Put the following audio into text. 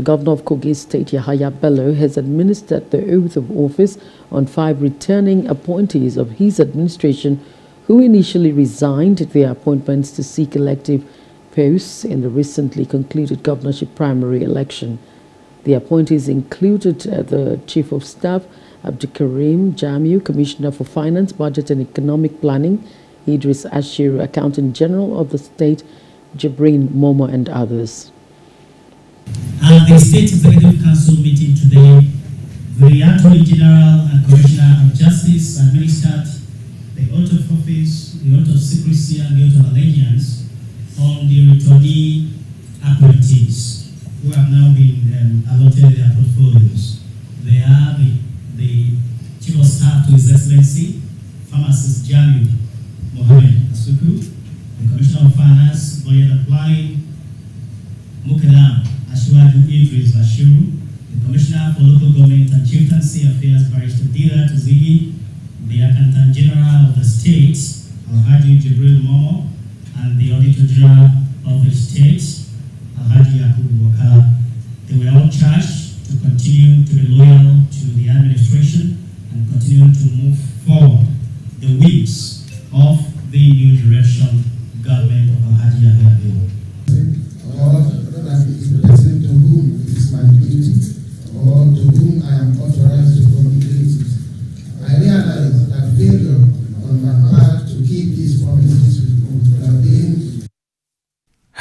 The governor of Kogi State, Yahaya Bello, has administered the oath of office on five returning appointees of his administration who initially resigned their appointments to seek elective posts in the recently concluded governorship primary election. The appointees included uh, the Chief of Staff, Abdulkarim Jamiu, Commissioner for Finance, Budget and Economic Planning, Idris Ashiru, Accountant General of the state, Jibrin Momo, and others. At the State Executive Council meeting today, the Attorney General and Commissioner of Justice administered the oath of office, the oath of secrecy, and the oath of allegiance on the returnee appointees who have now been um, allotted their portfolios. They are the, the Chief of Staff to His Excellency, Pharmacist Jamil Mohammed Asuku, the Commissioner of Finance, Budget and The Commissioner for Local Government and Chieftaincy Affairs, Barrister Dira Tuzigi, the Accountant General of the State, Alhaji Jibril Momo, and the Auditor General of the State, Alhaji Yakubu Wakala. They were all charged to continue to be loyal to the administration and continue to move forward the wings of the new direction